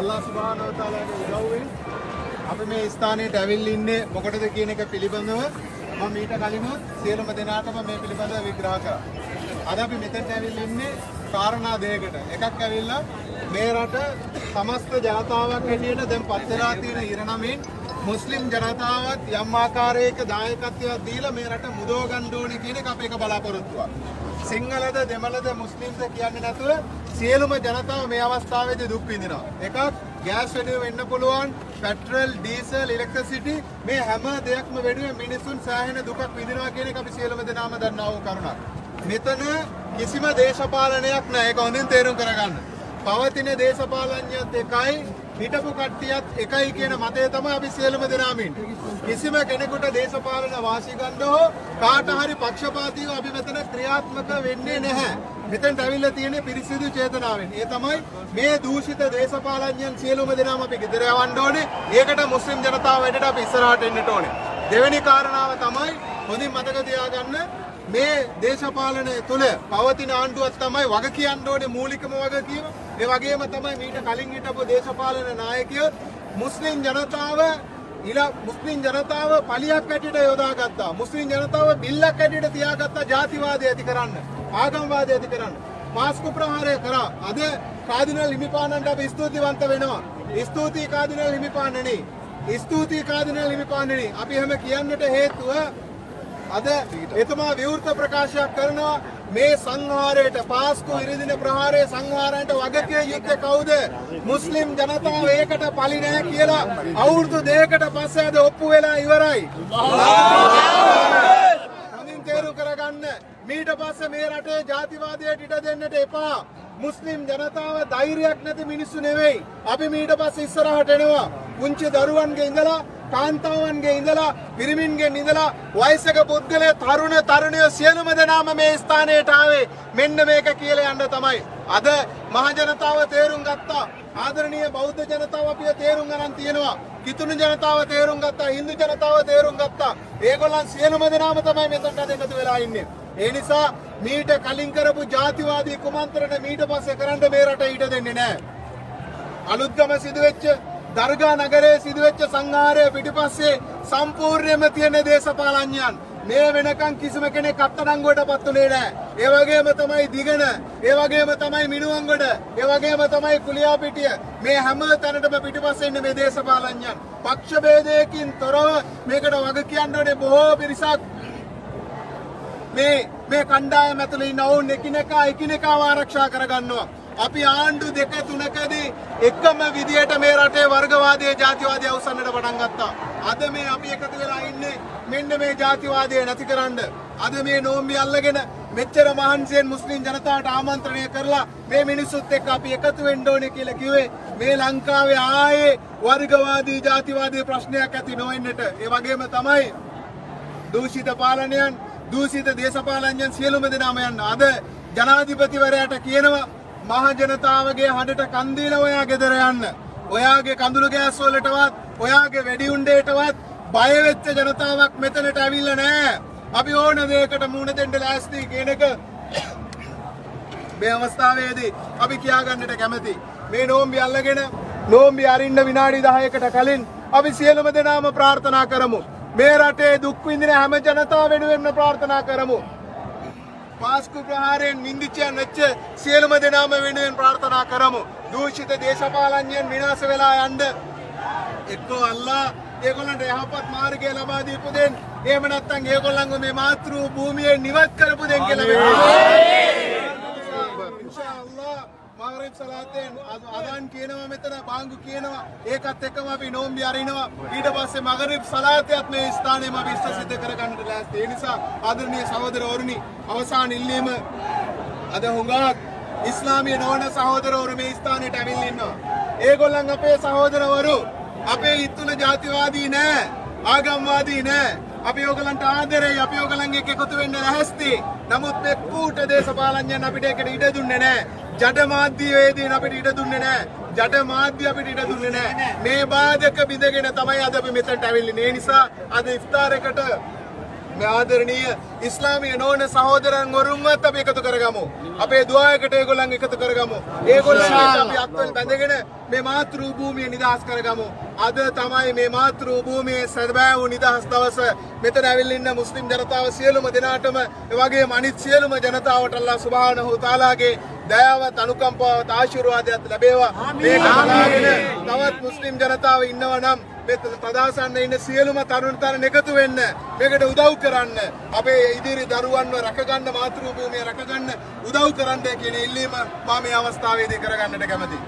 අල්ලා සුබ්හානහු වතාලාගේ උදව්වෙන් අපි මේ ස්ථානයට ඇවිල්ලා ඉන්නේ මොකටද කියන එක පිළිබඳව මම ඊට කලිනුත් සියලුම දෙනාටම මේ පිළිබඳව විග්‍රහ කරා. අද අපි මෙතෙන්ට ඇවිල්ලා ඉන්නේ කාරණා දෙකකට. එකක් ඇවිල්ලා මේ රට සමස්ත ජනතාවක් හැටියට දැන් පත් වෙලා තියෙන ඉරණමින් මුස්ලිම් ජනතාවත් යම් ආකාරයක දායකත්වයක් දීලා මේ රට මුදව ගන්න ඕනේ කියන එක අපේ එක බලාපොරොත්තුවක්. සිංහලද දෙමළද මුස්ලිම්ද කියන්නේ නැතුව සියලුම ජනතාව මේ අවස්ථාවේදී දුක් විඳිනවා. එකක් ගෑස් වැඩිව වෙන්න පුළුවන්, පෙට්‍රල්, ඩීසල්, ඉලෙක්ට්‍රිසිටි මේ හැම දෙයක්ම වැඩිව මිනිසුන් සෑහෙන දුකක් විඳිනවා කියන එක අපි සියලුම දෙනාම දන්නා වූ කරුණක්. මෙතන කිසිම දේශපාලනයක් නැහැ. ඒක හොඳින් තේරුම් කරගන්න. පවතින දේශපාලඥයත් එකයි හිටපු කට්ටියත් එකයි කියන මතය තමයි අපි සියලුම දෙනාම ඉන්නේ. කිසිම කෙනෙකුට දේශපාලන වාසි ගන්න හෝ කාට හරි පක්ෂපාතීව අපි මෙතන ක්‍රියාත්මක වෙන්නේ නැහැ. මෙතෙන්ට ඇවිල්ලා තියෙන්නේ පිරිසිදු චේතනාවෙන්. ඒ තමයි මේ දූෂිත දේශපාලඥයන් සියලුම දෙනාම අපි ගෙදර යවන්න ඕනේ. ඒකට මුස්ලිම් ජනතාව වැඩට අපි ඉස්සරහට එන්නට ඕනේ. දෙවෙනි කාරණාව තමයි හොඳින් මතක තියාගන්න මේ දේශපාලනය තුළ පවතින ආණ්ඩුවක් තමයි වග කියන්න ඕනේ මූලිකම වගකීම. ඒ වගේම තමයි මීට කලින් හිටපු දේශපාලන නායකයෝ මුස්ලිම් ජනතාව ඉලා මුස්ලිම් ජනතාව පලියක් ඇටියට යොදාගත්තා. මුස්ලිම් ජනතාව බිල්ලක් ඇටියට තියාගත්තා ජාතිවාදය ඇති කරන්න. ආගම්වාදය ඇති කරන්න. මාස්කු ප්‍රහාරය කරා. අද කාදිනල් හිමිපාණන්ට අපි ස්තුතිවන්ත වෙනවා. ස්තුතියි කාදිනල් හිමිපාණනි. ස්තුතියි කාදිනල් හිමිපාණනි. අපි හැම කියන්නට හේතුව අද එතුමා විවෘත ප්‍රකාශයක් කරනවා. මේ සංහාරයට පාස්කු ඉරිදින ප්‍රහාරය සංහාරයට වගකිය යුත්තේ කවුද? මුස්ලිම් ජනතාව ඒකට පලි නැහැ කියලා අවුරුදු දෙකකට පස්සේ අද ඔප්පු වෙලා ඉවරයි. හොඳින් තේරු කරගන්න. මීට පස්සේ මේ රටේ ජාතිවාදයට ඉඩ දෙන්නට එපා. මුස්ලිම් ජනතාව ධෛර්යයක් නැති මිනිස්සු නෙවෙයි. අපි මීට පස්සේ ඉස්සරහට එනවා. පුංචි දරුවන්ගේ ඉඳලා කාන්තාවන්ගේ ඉඳලා පිරිමින්ගේ ඉඳලා වයසක පුද්ගලය තරුණ තරුණිය සියලුම දෙනාම මේ ස්ථානයට ආවේ. මෙන්න මේක කියලා යන්න තමයි. අද මහජනතාව තේරුම් ගත්තා. ආදරණීය බෞද්ධ ජනතාව අපිව තේරුම් ගන්න තියෙනවා. කිතුණු ජනතාව තේරුම් ගත්තා. හින්දු ජනතාව තේරුම් ගත්තා. ඒගොල්ලන් සියලුම දෙනාම තමයි මෙතනට අද එකතු වෙලා ඉන්නේ. ඒ නිසා මීට කලින් කරපු ජාතිවාදී කුමන්ත්‍රණ මීට පස්සේ කරන්න මේ රට ඊට දෙන්නේ නැහැ. අලුත්ගම සිදුවෙච්ච දර්ගා නගරයේ සිදුවෙච්ච සංහාරය පිටිපස්සේ සම්පූර්ණයෙන්ම තියෙන දේශපාලඥයන් මේ වෙනකන් කිසිම කෙනෙක් අත්අඩංගුවට පත්ුනේ නැහැ. ඒ වගේම තමයි දිගන, ඒ වගේම තමයි මිනුවන්ගොඩ, ඒ වගේම තමයි කුලියාපිටිය. මේ හැම තැනටම පිටිපස්සේ ඉන්නේ මේ දේශපාලඥයන්. පක්ෂ ભેදයකින් තොරව මේකට වග කියන්න ඕනේ බොහෝ පිරිසක් මේ මේ කණ්ඩායම ඇතුළේ ඉන්න ඔවුන් එකිනෙකා එකිනෙකාව ආරක්ෂා කරගන්නවා. අපි ආණ්ඩු දෙක තුනකදී එකම විදියට මේ රටේ වර්ගවාදයේ ජාතිවාදය අවසන්නට පටන් ගත්තා. අද මේ අපි එකතු වෙලා ඉන්නේ මෙන්න මේ ජාතිවාදය නැති කරන්න. අද මේ නෝම්බි අල්ලගෙන මෙච්චර මහන්සියෙන් මුස්ලිම් ජනතාවට ආමන්ත්‍රණය කරලා මේ මිනිස්සුත් එක්ක අපි එකතු වෙන්න ඕනේ කියලා කිව්වේ මේ ලංකාවේ ආයේ වර්ගවාදී ජාතිවාදී ප්‍රශ්නයක් ඇති නොවෙන්නට. ඒ වගේම තමයි දූෂිත පාලනයන් දූෂිත දේශපාලඥයන් සියලුම දෙනාම යන්න. අද ජනාධිපතිවරයාට කියනවා මහ ජනතාවගේ හඬට කන් දීලා ඔයා ගෙදර යන්න. ඔයාගේ කඳුළු ගෑස් වලටවත් ඔයාගේ වෙඩි උණ්ඩේටවත් බය වෙච්ච ජනතාවක් මෙතනට ඇවිල්ලා නැහැ. අපි ඕන දෙයකට මුහුණ දෙන්න ලෑස්ති කියන එක මේ අවස්ථාවේදී අපි කියාගන්නට කැමති. මේ නෝම්බි අල්ලගෙන නෝම්බි අරින්න විනාඩි 10කට කලින් අපි සියලුම දෙනාම ප්‍රාර්ථනා කරමු. මේ රටේ දුක් විඳින හැම ජනතාව වෙනුවෙන්ම ප්‍රාර්ථනා කරමු. පාස්කු ප්‍රහාරයෙන් නින්දිච්චයන් වෙච්ච සියලුම දෙනාම වෙනුවෙන් ප්‍රාර්ථනා කරමු. දූෂිත දේශපාලඥයන් විනාශ වෙලා යන්න එක්කෝ අල්ලා ඒගොල්ලන්ට යහපත් මාර්ගය ලබා දීපු දෙන් එහෙම නැත්නම් ඒගොල්ලන්ව මේ මාතෘ භූමියේ නිවත් කරපු දෙන් කියලා වෙනවා. ඉන්ෂාඅල්ලා මගරිබ් සලාතෙන් අදාන් කියනවා මෙතන බාංගු කියනවා. ඒකත් එක්කම අපි නෝම්බි අරිනවා. ඊට පස්සේ මගරිබ් සලාතයත් මේ ස්ථානයේම අපි ඉස්ස සිද්ධ කරගන්නට ලෑස්ති. ඒ නිසා ආදරණීය සහෝදරවරුනි අවසාන ඉල්ලීම අද හුඟක් ඉස්ලාමීය නොවන සහෝදරවරු මේ ස්ථානයට ඇවිල්ලා ඉන්නවා. ඒගොල්ලන් අපේ සහෝදරවරු අපේ හිතුල ජාතිවාදී නෑ ආගම්වාදී නෑ. අපි ඕගලන්ට ආදරෙයි අපි ඕගලන්ගේ එක්ක එකතු වෙන්න ලැහැස්ති. නමුත් මේ කූට දේශපාලඥයන් අපිට ඒකට ඉඩ දුන්නේ නැහැ. ජඩ මාධ්‍යවේදීන් අපිට ඉඩ දුන්නේ නැහැ. ජඩ මාධ්‍ය අපිට ඉඩ දුන්නේ නැහැ. මේ බාධක බිඳගෙන තමයි අද අපි මෙතනට ඇවිල්ලා. ඒ නිසා අද ඉෆ්තාරයකට මේ ආදරණීය ඉස්ලාමීය නොවන සහෝදරන් වරුන්වත් අපි එකතු කරගමු. අපේ දුආයකට ඒගොල්ලන් එකතු කරගමු. ඒගොල්ලන්ට අපි අත්වල බැඳගෙන මේ මාතෘ භූමිය නිදහස් කරගමු. අද තමයි මේ මාතෘ භූමියේ සැබෑ වූ නිදහස් දවස. මෙතන ඇවිල්ලා ඉන්න මුස්ලිම් ජනතාව සියලුම දෙනාටම ඒ වගේම අනිත් සියලුම ජනතාවට අල්ලාහ් සුබ්හානහු තාලාගේ දයාවත් අනුකම්පාවත් ආශිර්වාදයක් ලැබේවා. මේක බලාගෙන තවත් මුස්ලිම් ජනතාව ඉන්නවා නම් මේ තදාසන්න ඉන්න සියලුම තරුණ තරණ එකතු වෙන්න මේකට උදව් කරන්න. අපේ ඉදිරි දරුවන්ව රැකගන්න මාතෘ භූමිය රැකගන්න උදව් කරන්න කියන ඉල්ලීම මම මේ අවස්ථාවේදී කරගන්නට කැමතියි